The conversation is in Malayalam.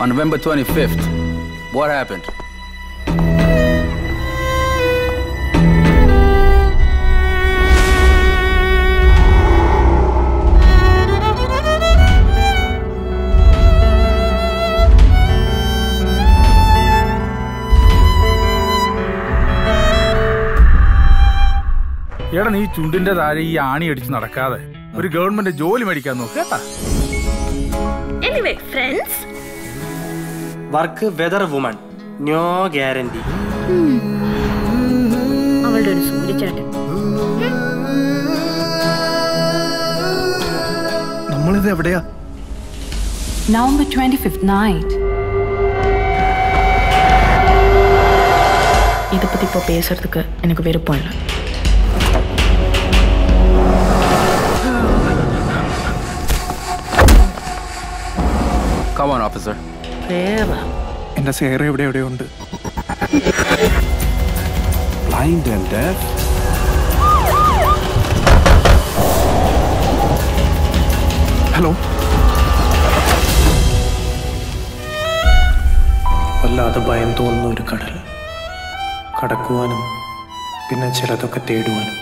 on November 25th. What happened? എടാ നീ ചുണ്ടിന്റെ താഴെ ഈ ആണി അടിച്ച് നടക്കാതെ ഒരു ഗവൺമെന്റ് ജോലി മേടിക്കാൻ നോക്ക് കേട്ടാ anyway friends Work weather woman no guarantee അവളുടെ ഒരു സൂര്യചാട്ടൻ നമ്മളിത് എവിടെയാ November 25th night. இதை பத்தி இப்போ பேசுறதுக்கு எனக்கு விருப்பம் இல்லை Come on, officer. എന്റെ സേറ എവിടെ എവിടെയോ ഉണ്ട് ബ്ലൈൻഡ് ആൻഡ് ഡെഫ് ഹലോ വല്ലാതെ ഭയം തോന്നുന്ന ഒരു കടൽ. കടക്കുവാനും പിന്നെ ചിലതൊക്കെ തേടുവാനും.